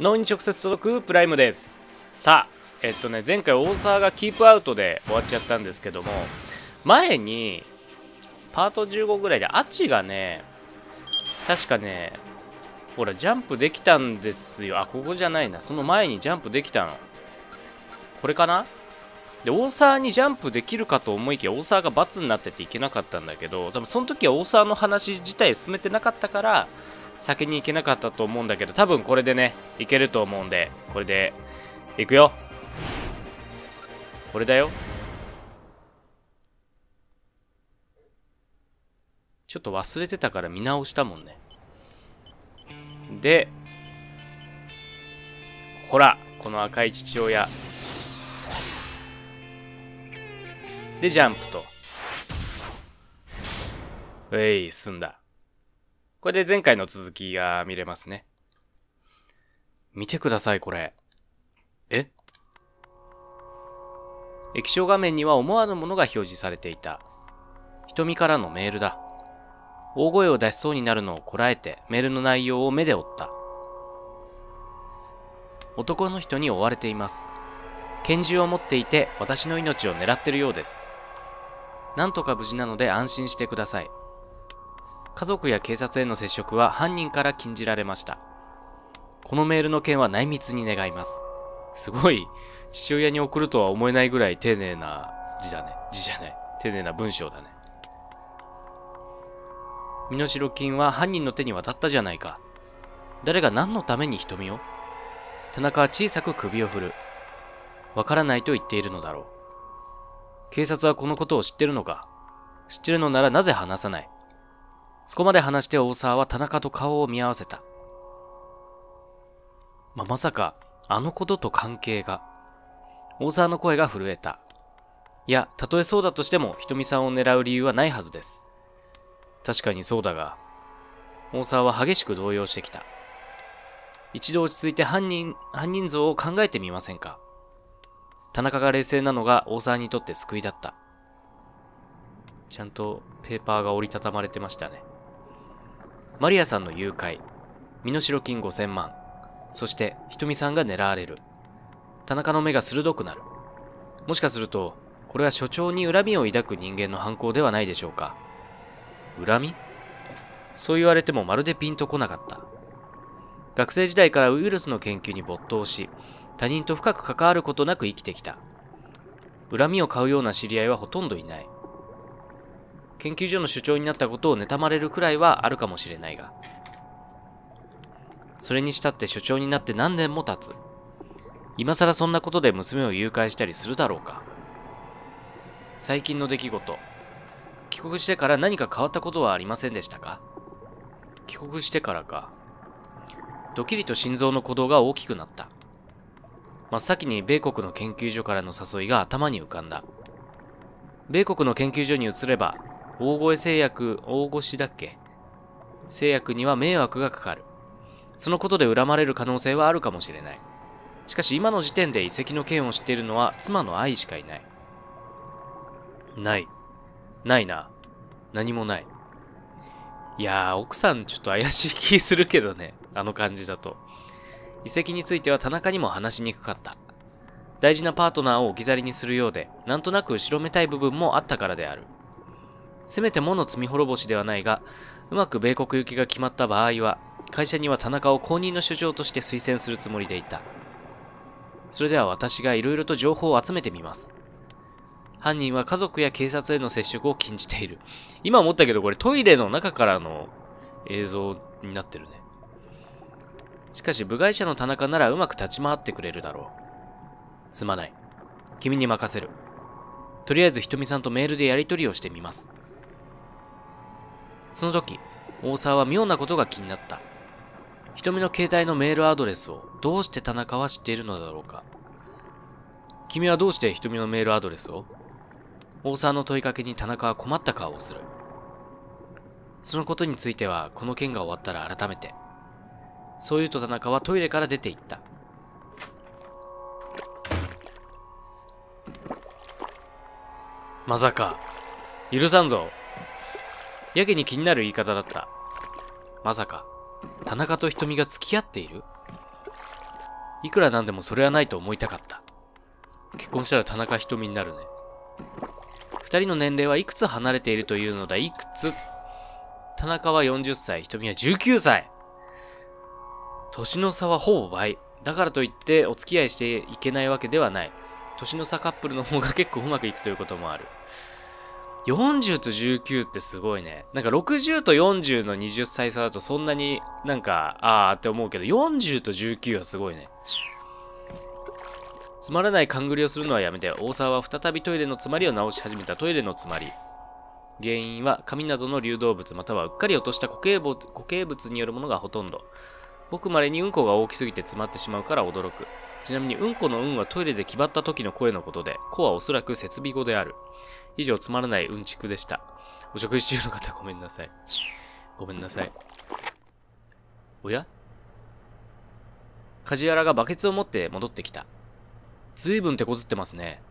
脳に直接届くプライムです。さあえっとね前回大沢がキープアウトで終わっちゃったんですけども前にパート15ぐらいでアチがね確かねほらジャンプできたんですよ。あここじゃないな。その前にジャンプできたの。これかな？で大沢にジャンプできるかと思いきや大沢が罰になってていけなかったんだけど多分その時は大沢の話自体進めてなかったから先に行けなかったと思うんだけど多分これでねいけると思うんでこれでいくよこれだよちょっと忘れてたから見直したもんねでほらこの赤い父親で、ジャンプと。えい、済んだ。これで前回の続きが見れますね。見てください、これ。え？液晶画面には思わぬものが表示されていた。瞳からのメールだ。大声を出しそうになるのをこらえてメールの内容を目で追った。男の人に追われています。拳銃を持っていて私の命を狙ってるようです。なんとか無事なので安心してください。家族や警察への接触は犯人から禁じられました。このメールの件は内密に願います。すごい、父親に送るとは思えないぐらい丁寧な字だね。字じゃない。丁寧な文章だね。身代金は犯人の手に渡ったじゃないか。誰が何のために瞳を？田中は小さく首を振る。わからないと言っているのだろう。警察はこのことを知ってるのか？知ってるのならなぜ話さない？そこまで話して大沢は田中と顔を見合わせた。ま、まさか、あのことと関係が。大沢の声が震えた。いや、たとえそうだとしても、ひとみさんを狙う理由はないはずです。確かにそうだが、大沢は激しく動揺してきた。一度落ち着いて犯人、犯人像を考えてみませんか田中が冷静なのが大沢にとって救いだった。ちゃんとペーパーが折りたたまれてましたね。マリアさんの誘拐、身代金5000万、そしてひとみさんが狙われる。田中の目が鋭くなる。もしかすると、これは所長に恨みを抱く人間の犯行ではないでしょうか。恨み？そう言われてもまるでピンとこなかった。学生時代からウイルスの研究に没頭し、他人と深く関わることなく生きてきた。恨みを買うような知り合いはほとんどいない。研究所の所長になったことを妬まれるくらいはあるかもしれないが。それにしたって所長になって何年も経つ。今更そんなことで娘を誘拐したりするだろうか。最近の出来事。帰国してから何か変わったことはありませんでしたか？帰国してからか。ドキリと心臓の鼓動が大きくなった。真っ先に米国の研究所からの誘いが頭に浮かんだ。米国の研究所に移れば、大声製薬、大越だっけ？製薬には迷惑がかかる。そのことで恨まれる可能性はあるかもしれない。しかし今の時点で遺跡の件を知っているのは妻の愛しかいない。ない。ないな。何もない。いやー、奥さんちょっと怪しい気するけどね。あの感じだと。遺跡については田中にも話しにくかった。大事なパートナーを置き去りにするようで、なんとなく後ろめたい部分もあったからである。せめてもの罪滅ぼしではないが、うまく米国行きが決まった場合は、会社には田中を公認の主張として推薦するつもりでいた。それでは私が色々と情報を集めてみます。犯人は家族や警察への接触を禁じている。今思ったけどこれトイレの中からの映像になってるね。しかし部外者の田中ならうまく立ち回ってくれるだろう。すまない。君に任せる。とりあえずひとみさんとメールでやり取りをしてみます。その時、大沢は妙なことが気になった。ひとみの携帯のメールアドレスをどうして田中は知っているのだろうか。君はどうしてひとみのメールアドレスを？大沢の問いかけに田中は困った顔をする。そのことについては、この件が終わったら改めて、そう言うと田中はトイレから出て行った。まさか、許さんぞ。やけに気になる言い方だった。まさか、田中と瞳が付き合っている？いくらなんでもそれはないと思いたかった。結婚したら田中瞳になるね。二人の年齢はいくつ離れているというのだ、いくつ？田中は40歳、瞳は19歳。年の差はほぼ倍。だからといってお付き合いしていけないわけではない。年の差カップルの方が結構うまくいくということもある。40と19ってすごいね。なんか60と40の20歳差だとそんなになんか、あーって思うけど、40と19はすごいね。つまらない勘繰りをするのはやめて、大沢は再びトイレの詰まりを直し始めたトイレの詰まり。原因は紙などの流動物またはうっかり落とした固形物固形物によるものがほとんど。ごくまれにうんこが大きすぎて詰まってしまうから驚く。ちなみにうんこのうんはトイレで決まった時の声のことで、子はおそらく設備語である。以上つまらないうんちくでした。お食事中の方ごめんなさい。ごめんなさい。おや？梶原がバケツを持って戻ってきた。随分手こずってますね。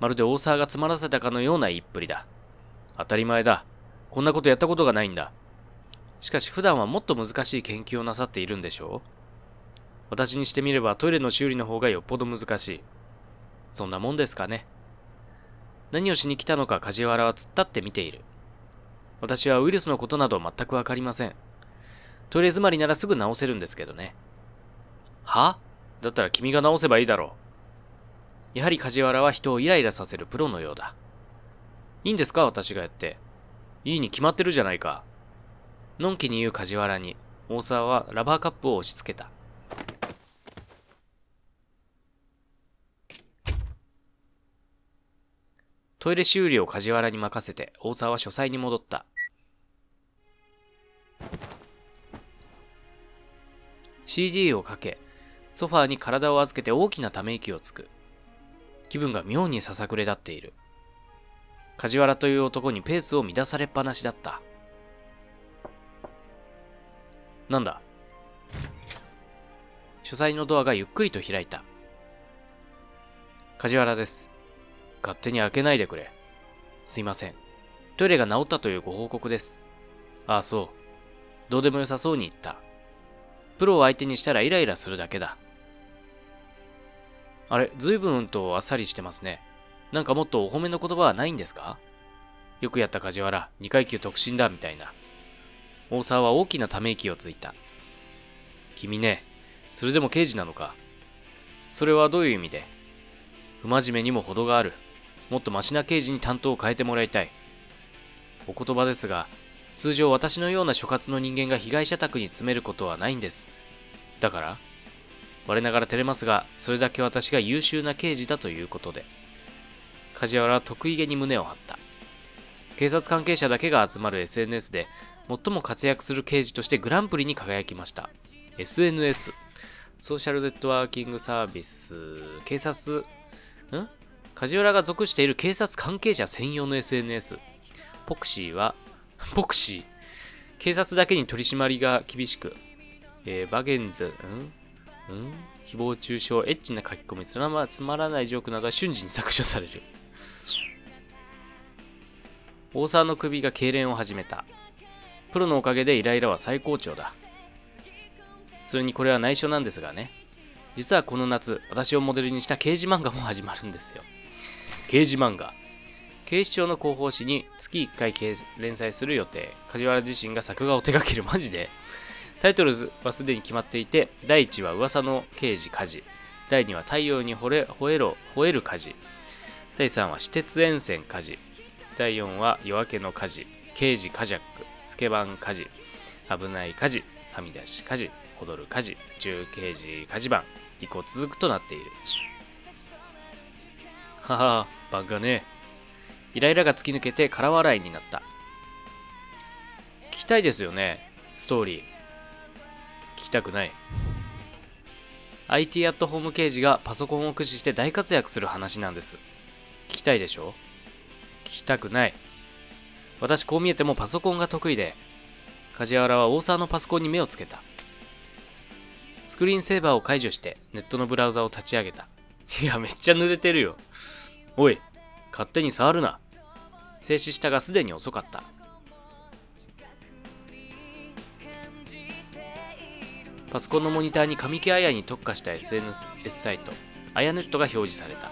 まるで大沢が詰まらせたかのような言いっぷりだ。当たり前だ。こんなことやったことがないんだ。しかし普段はもっと難しい研究をなさっているんでしょう私にしてみればトイレの修理の方がよっぽど難しい。そんなもんですかね。何をしに来たのか梶原は突っ立って見ている。私はウイルスのことなど全くわかりません。トイレ詰まりならすぐ治せるんですけどね。は？だったら君が治せばいいだろう。やはり梶原は人をイライラさせるプロのようだ。いいんですか？私がやって。いいに決まってるじゃないか。のんきに言う梶原に、大沢はラバーカップを押し付けた。トイレ修理を梶原に任せて、大沢は書斎に戻った。CD をかけ、ソファーに体を預けて大きなため息をつく。気分が妙にささくれ立っている。梶原という男にペースを乱されっぱなしだった。なんだ？書斎のドアがゆっくりと開いた。梶原です。勝手に開けないでくれ。すいません。トイレが治ったというご報告です。ああ、そう。どうでもよさそうに言った。プロを相手にしたらイライラするだけだ。あれ、随分とあっさりしてますね。なんかもっとお褒めの言葉はないんですか？よくやった梶原、2階級特進だ、みたいな。大沢は大きなため息をついた。君ね、それでも刑事なのか？それはどういう意味で？不真面目にも程がある。もっとマシな刑事に担当を変えてもらいたい。お言葉ですが、通常私のような所轄の人間が被害者宅に詰めることはないんです。だから、我ながら照れますが、それだけ私が優秀な刑事だということで。梶原は得意げに胸を張った。警察関係者だけが集まる SNS で、最も活躍する刑事としてグランプリに輝きました。SNS、ソーシャルネットワーキングサービス、警察、ん？梶原が属している警察関係者専用の SNS。ポクシーは、ポクシー警察だけに取り締まりが厳しく、えー、バゲンズ、ん？ん？誹謗中傷、エッチな書き込み、つまつまらないジョークなどは瞬時に削除される。大沢の首が痙攣を始めた。プロのおかげでイライラは最高潮だ。それにこれは内緒なんですがね。実はこの夏、私をモデルにした刑事漫画も始まるんですよ。刑事漫画。警視庁の広報誌に月1回連載する予定。梶原自身が作画を手掛けるマジで。タイトルはすでに決まっていて、第1話噂の刑事火事。第2話太陽に吠え吠えろ吠える火事。第3話私鉄沿線火事。第4話夜明けの火事。刑事カジャック。スケバン火事。危ない火事。はみ出し火事。踊る火事。重刑事火事版。以降続くとなっている。はは、バカね。イライラが突き抜けて空笑いになった。聞きたいですよね、ストーリー。聞きたくない。IT アットホーム刑事がパソコンを駆使して大活躍する話なんです。聞きたいでしょ？聞きたくない。私こう見えてもパソコンが得意で、梶原は大沢のパソコンに目をつけた。スクリーンセーバーを解除してネットのブラウザを立ち上げた。いや、めっちゃ濡れてるよ。おい、勝手に触るな。静止したがすでに遅かった。パソコンのモニターに神木彩に特化した SNS サイト、あやネットが表示された。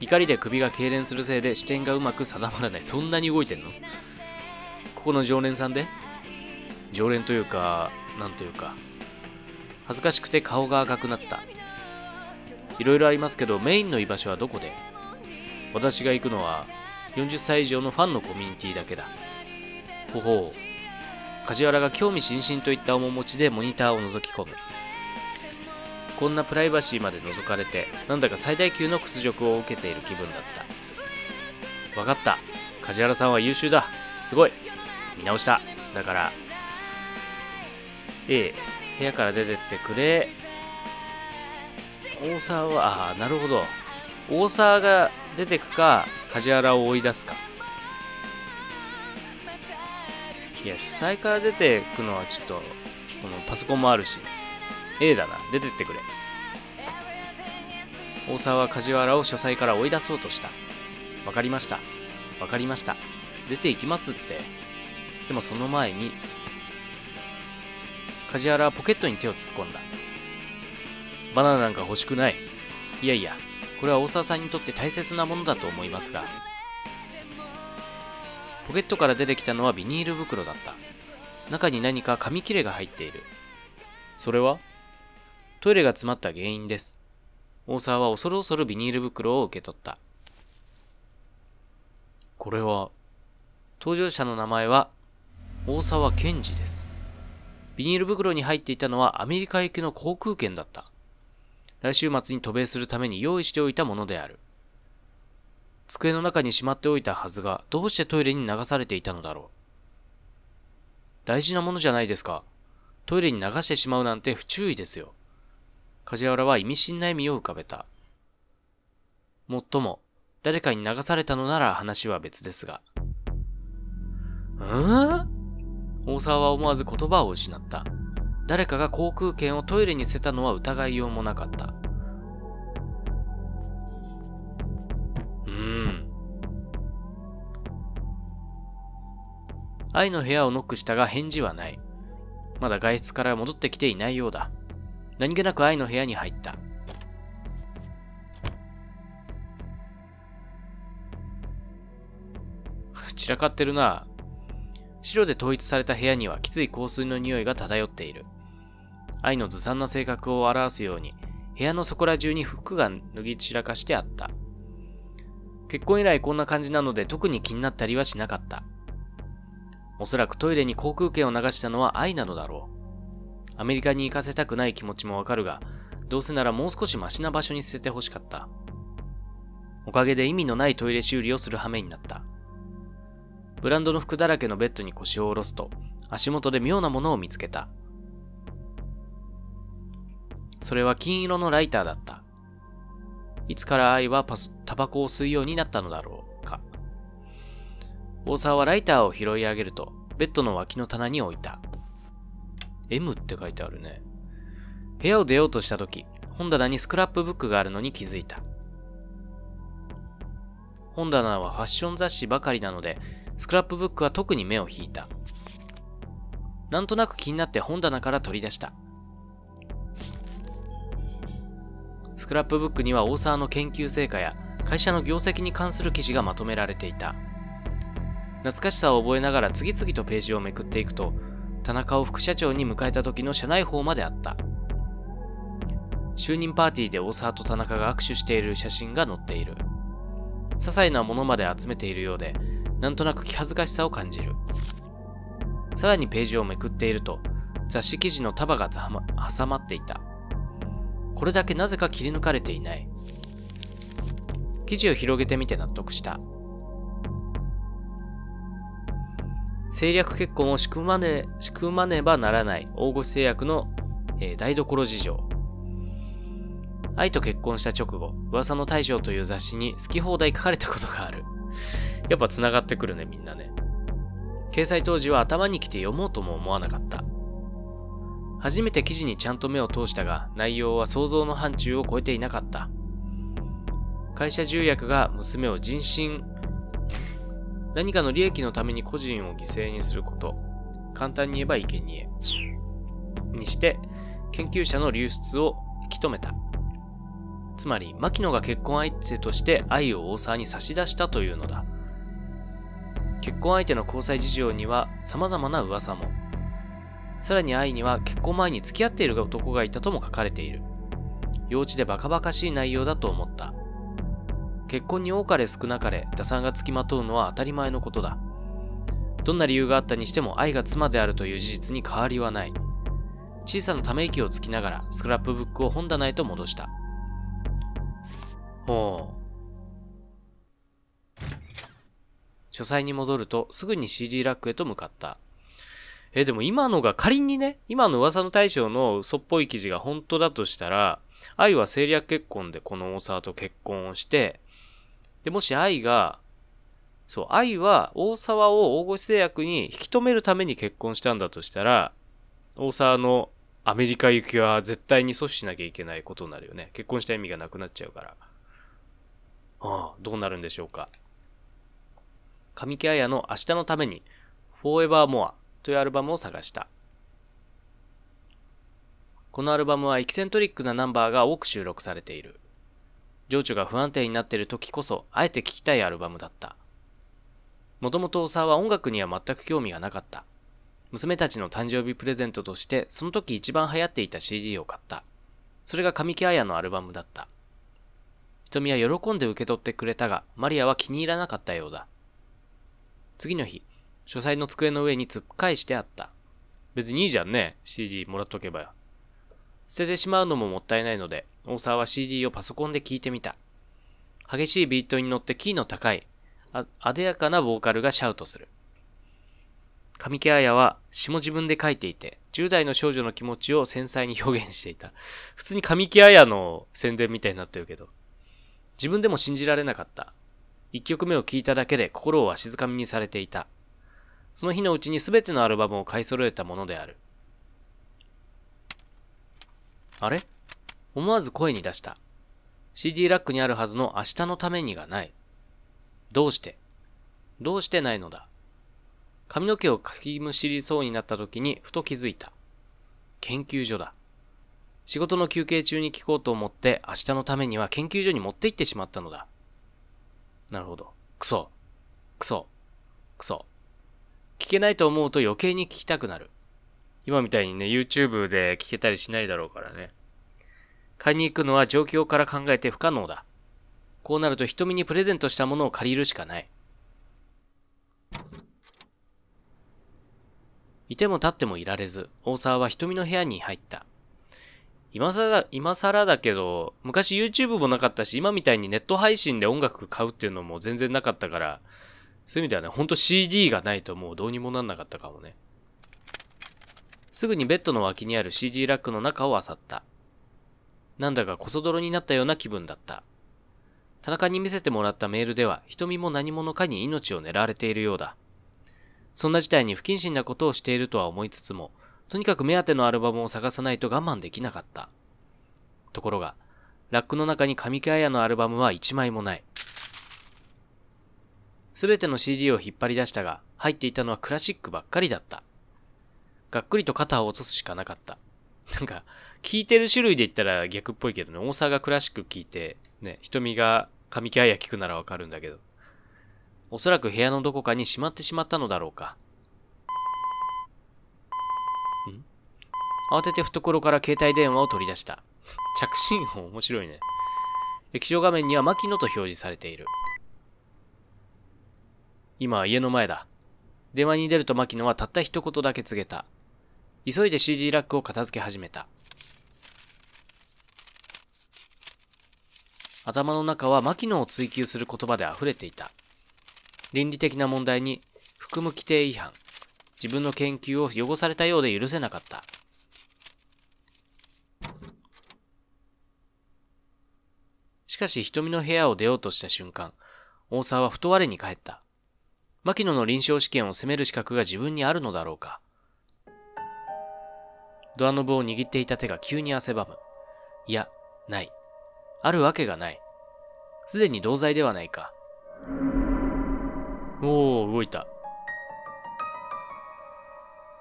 怒りで首が痙攣するせいで視点がうまく定まらない。そんなに動いてんの？ここの常連さんで？常連というか、なんというか、恥ずかしくて顔が赤くなった。いろいろありますけど、メインの居場所はどこで？私が行くのは、40歳以上のファンのコミュニティだけだ。ほほう。梶原が興味津々といった面持ちでモニターを覗き込む。こんなプライバシーまで覗かれて、なんだか最大級の屈辱を受けている気分だった。わかった。梶原さんは優秀だ。すごい。見直した。だから、A、部屋から出てってくれ。大沢は、ああ、なるほど。大沢が出てくか、梶原を追い出すか。いや、主催から出てくのはちょっと、このパソコンもあるし。A だな。出てってくれ。大沢は梶原を書斎から追い出そうとした。わかりました。わかりました。出て行きますって。でもその前に、梶原はポケットに手を突っ込んだ。バナナなんか欲しくない。いやいや、これは大沢さんにとって大切なものだと思いますが。ポケットから出てきたのはビニール袋だった。中に何か紙切れが入っている。それはトイレが詰まった原因です。大沢は恐る恐るビニール袋を受け取った。これは、搭乗者の名前は大沢健二です。ビニール袋に入っていたのはアメリカ行きの航空券だった。来週末に渡米するために用意しておいたものである。机の中にしまっておいたはずが、どうしてトイレに流されていたのだろう。大事なものじゃないですか。トイレに流してしまうなんて不注意ですよ。梶原は意味深な意味を浮かべた。もっとも、誰かに流されたのなら話は別ですが。うん？大沢は思わず言葉を失った。誰かが航空券をトイレに捨てたのは疑いようもなかった。うん。愛の部屋をノックしたが返事はない。まだ外出から戻ってきていないようだ。何気なく愛の部屋に入った。散らかってるな。白で統一された部屋にはきつい香水の匂いが漂っている。愛のずさんな性格を表すように、部屋のそこら中に服が脱ぎ散らかしてあった。結婚以来こんな感じなので特に気になったりはしなかった。おそらくトイレに航空券を流したのは愛なのだろう。アメリカに行かせたくない気持ちもわかるが、どうせならもう少しマシな場所に捨ててほしかった。おかげで意味のないトイレ修理をする羽目になった。ブランドの服だらけのベッドに腰を下ろすと、足元で妙なものを見つけた。それは金色のライターだった。いつから愛はパスタバコを吸うようになったのだろうか。大沢はライターを拾い上げると、ベッドの脇の棚に置いた。M って書いてあるね。部屋を出ようとした時、本棚にスクラップブックがあるのに気づいた。本棚はファッション雑誌ばかりなので、スクラップブックは特に目を引いた。なんとなく気になって本棚から取り出した。スクラップブックには大沢の研究成果や会社の業績に関する記事がまとめられていた。懐かしさを覚えながら次々とページをめくっていくと、田中を副社長に迎えた時の社内報まであった。就任パーティーで大沢と田中が握手している写真が載っている。些細なものまで集めているようで、なんとなく気恥ずかしさを感じる。さらにページをめくっていると、雑誌記事の束が挟まっていた。これだけなぜか切り抜かれていない。記事を広げてみて納得した。政略結婚を仕組まね仕組まねばならない大越製薬の、えー、台所事情。愛と結婚した直後、噂の大将という雑誌に好き放題書かれたことがある。やっぱ繋がってくるね、みんなね。掲載当時は頭に来て読もうとも思わなかった。初めて記事にちゃんと目を通したが、内容は想像の範疇を超えていなかった。会社重役が娘を人身、何かの利益のために個人を犠牲にすること。簡単に言えば生贄にして、研究者の流出を引き止めた。つまり、牧野が結婚相手として愛を大沢に差し出したというのだ。結婚相手の交際事情には様々な噂も。さらに愛には結婚前に付き合っている男がいたとも書かれている。幼稚でバカバカしい内容だと思った。結婚に多かれ少なかれ打算がつきまとうのは当たり前のことだ。どんな理由があったにしても愛が妻であるという事実に変わりはない。小さなため息をつきながらスクラップブックを本棚へと戻した。ほう。書斎に戻るとすぐに CD ラックへと向かった。え、でも今のが仮にね、今の噂の大将の嘘っぽい記事が本当だとしたら、愛は政略結婚でこの大沢と結婚をして、で、もし愛が、そう、愛は大沢を大越製薬に引き止めるために結婚したんだとしたら、大沢のアメリカ行きは絶対に阻止しなきゃいけないことになるよね。結婚した意味がなくなっちゃうから。ああ、どうなるんでしょうか。神木彩の明日のために、Forevermore というアルバムを探した。このアルバムはエキセントリックなナンバーが多く収録されている。情緒が不安定になっている時こそ、あえて聴きたいアルバムだった。もともと大沢は音楽には全く興味がなかった。娘たちの誕生日プレゼントとして、その時一番流行っていた CD を買った。それが神木彩のアルバムだった。瞳は喜んで受け取ってくれたが、マリアは気に入らなかったようだ。次の日、書斎の机の上に突っ返してあった。別にいいじゃんね、CD もらっとけばよ。捨ててしまうのももったいないので、大沢は CD をパソコンで聴いてみた。激しいビートに乗ってキーの高い、あ、あでやかなボーカルがシャウトする。神木彩は詩も自分で書いていて、10代の少女の気持ちを繊細に表現していた。普通に神木彩の宣伝みたいになってるけど。自分でも信じられなかった。一曲目を聴いただけで心をわしづかみにされていた。その日のうちに全てのアルバムを買い揃えたものである。あれ？思わず声に出した。CD ラックにあるはずの明日のためにがない。どうして？どうしてないのだ？髪の毛をかきむしりそうになった時にふと気づいた。研究所だ。仕事の休憩中に聞こうと思って明日のためには研究所に持って行ってしまったのだ。なるほど。クソ。クソ。クソ。聞けないと思うと余計に聞きたくなる。今みたいにね、YouTube で聞けたりしないだろうからね。買いに行くのは状況から考えて不可能だ。こうなると瞳にプレゼントしたものを借りるしかない。いても立ってもいられず、大沢は瞳の部屋に入った。今更、今更だけど、昔 YouTube もなかったし、今みたいにネット配信で音楽買うっていうのも全然なかったから、そういう意味ではね、ほんと CD がないともうどうにもなんなかったかもね。すぐにベッドの脇にある CD ラックの中を漁った。なんだかこそ泥になったような気分だった。田中に見せてもらったメールでは、瞳も何者かに命を狙われているようだ。そんな事態に不謹慎なことをしているとは思いつつも、とにかく目当てのアルバムを探さないと我慢できなかった。ところが、ラックの中に神木彩のアルバムは一枚もない。すべての CD を引っ張り出したが、入っていたのはクラシックばっかりだった。がっくりと肩を落とすしかなかった。なんか、聴いてる種類で言ったら逆っぽいけどね、大沢がクラシック聴いて、ね、瞳が神木彩聴くならわかるんだけど。おそらく部屋のどこかにしまってしまったのだろうか。慌てて懐から携帯電話を取り出した。着信音面白いね。液晶画面には牧野と表示されている。今は家の前だ。電話に出ると牧野はたった一言だけ告げた。急いで CD ラックを片付け始めた。頭の中は牧野を追求する言葉で溢れていた。倫理的な問題に含む規定違反。自分の研究を汚されたようで許せなかった。しかし瞳の部屋を出ようとした瞬間、大沢はふと我に返った。牧野の臨床試験を責める資格が自分にあるのだろうか。ドアノブを握っていた手が急に汗ばむ。いや、ない。あるわけがない。すでに同罪ではないか。おお、動いた。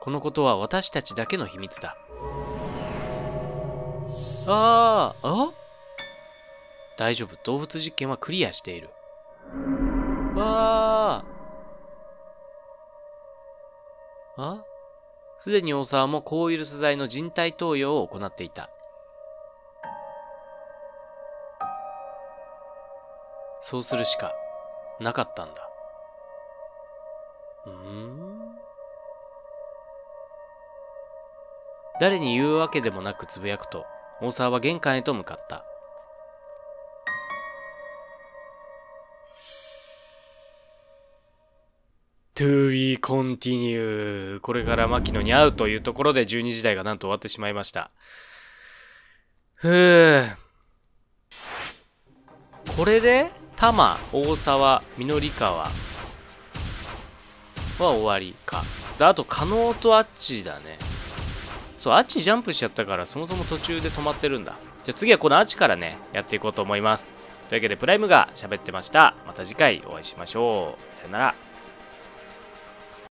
このことは私たちだけの秘密だ。ああ、あ？大丈夫？動物実験はクリアしている。わあ。あ？すでに大沢も抗ウイルス剤の人体投与を行っていた。そうするしかなかったんだ。うん誰に言うわけでもなくつぶやくと、大沢は玄関へと向かった。To be continue これから牧野に会うというところで12時台がなんと終わってしまいました。ふぅ。これで、多摩、大沢、緑川は終わりか。であと、加納とあっちだね。そう、あっちジャンプしちゃったから、そもそも途中で止まってるんだ。じゃあ次はこのあっちからね、やっていこうと思います。というわけで、プライムが喋ってました。また次回お会いしましょう。さよなら。